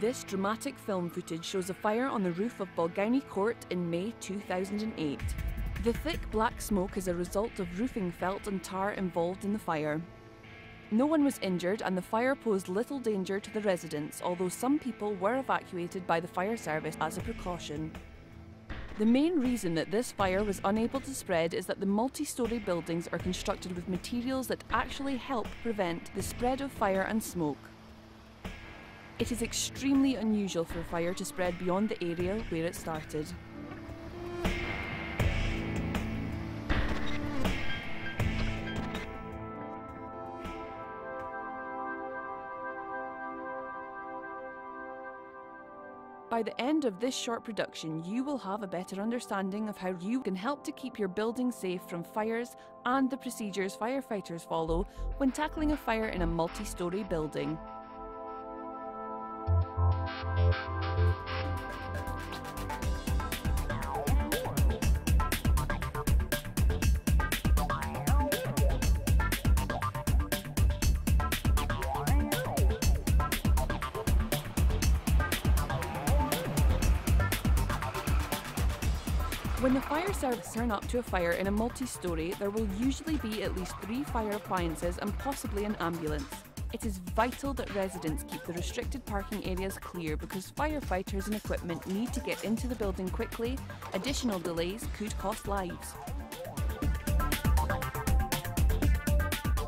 This dramatic film footage shows a fire on the roof of Balgownie Court in May 2008. The thick black smoke is a result of roofing felt and tar involved in the fire. No one was injured and the fire posed little danger to the residents, although some people were evacuated by the fire service as a precaution. The main reason that this fire was unable to spread is that the multi story buildings are constructed with materials that actually help prevent the spread of fire and smoke. It is extremely unusual for a fire to spread beyond the area where it started. By the end of this short production, you will have a better understanding of how you can help to keep your building safe from fires and the procedures firefighters follow when tackling a fire in a multi story building. When the fire service turn up to a fire in a multi-storey, there will usually be at least three fire appliances and possibly an ambulance. It is vital that residents keep the restricted parking areas clear because firefighters and equipment need to get into the building quickly. Additional delays could cost lives.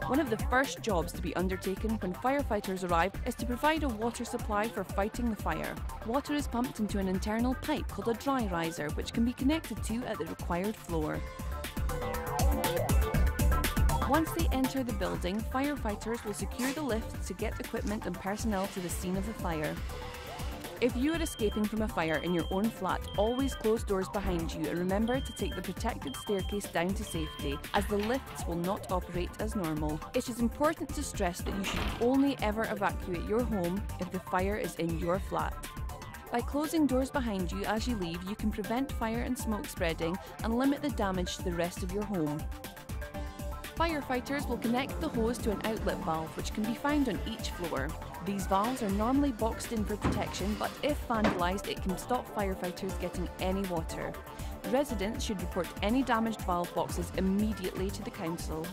One of the first jobs to be undertaken when firefighters arrive is to provide a water supply for fighting the fire. Water is pumped into an internal pipe called a dry riser, which can be connected to at the required floor. Once they enter the building, firefighters will secure the lift to get equipment and personnel to the scene of the fire. If you are escaping from a fire in your own flat, always close doors behind you and remember to take the protected staircase down to safety, as the lifts will not operate as normal. It is important to stress that you should only ever evacuate your home if the fire is in your flat. By closing doors behind you as you leave, you can prevent fire and smoke spreading and limit the damage to the rest of your home. Firefighters will connect the hose to an outlet valve which can be found on each floor. These valves are normally boxed in for protection, but if vandalised, it can stop firefighters getting any water. Residents should report any damaged valve boxes immediately to the council.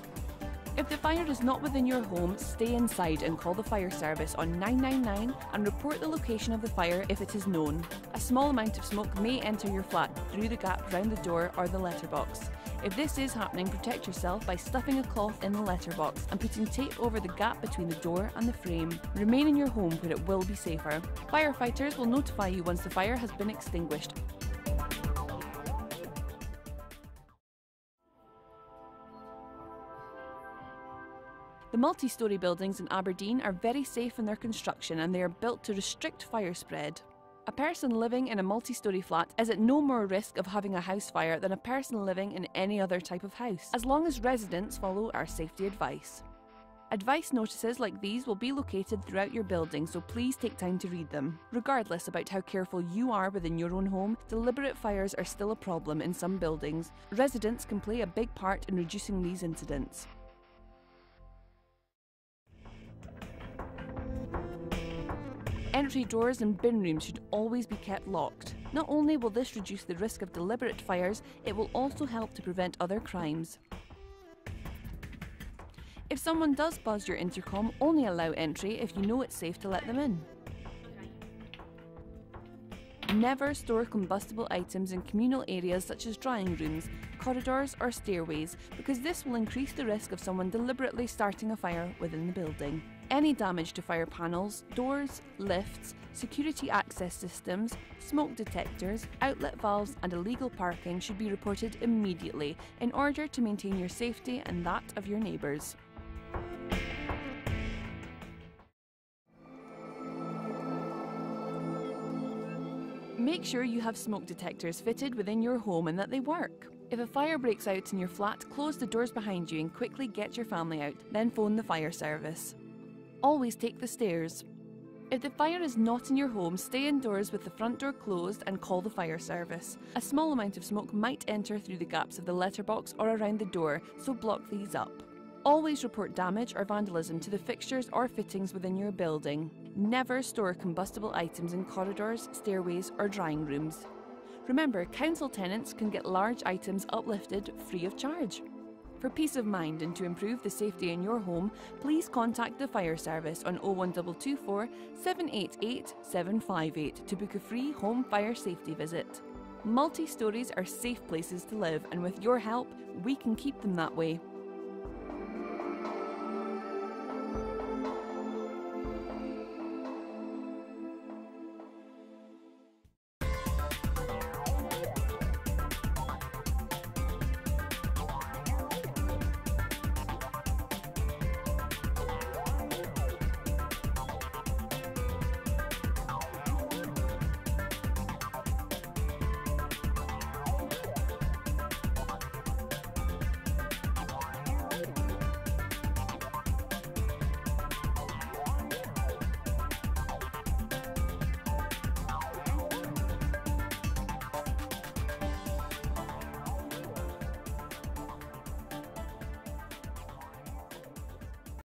If the fire is not within your home, stay inside and call the fire service on 999 and report the location of the fire if it is known. A small amount of smoke may enter your flat through the gap round the door or the letterbox. If this is happening, protect yourself by stuffing a cloth in the letterbox and putting tape over the gap between the door and the frame. Remain in your home where it will be safer. Firefighters will notify you once the fire has been extinguished. The multi story buildings in Aberdeen are very safe in their construction and they are built to restrict fire spread. A person living in a multi story flat is at no more risk of having a house fire than a person living in any other type of house, as long as residents follow our safety advice. Advice notices like these will be located throughout your building, so please take time to read them. Regardless about how careful you are within your own home, deliberate fires are still a problem in some buildings. Residents can play a big part in reducing these incidents. Entry doors and bin rooms should always be kept locked. Not only will this reduce the risk of deliberate fires, it will also help to prevent other crimes. If someone does buzz your intercom, only allow entry if you know it's safe to let them in. Never store combustible items in communal areas such as drying rooms, corridors, or stairways because this will increase the risk of someone deliberately starting a fire within the building. Any damage to fire panels, doors, lifts, security access systems, smoke detectors, outlet valves, and illegal parking should be reported immediately in order to maintain your safety and that of your neighbours. Make sure you have smoke detectors fitted within your home and that they work. If a fire breaks out in your flat, close the doors behind you and quickly get your family out, then phone the fire service. Always take the stairs. If the fire is not in your home, stay indoors with the front door closed and call the fire service. A small amount of smoke might enter through the gaps of the letterbox or around the door, so block these up. Always report damage or vandalism to the fixtures or fittings within your building. Never store combustible items in corridors, stairways, or drying rooms. Remember, council tenants can get large items uplifted free of charge. For peace of mind and to improve the safety in your home, please contact the fire service on 01224 788 758 to book a free home fire safety visit. Multi stories are safe places to live, and with your help, we can keep them that way.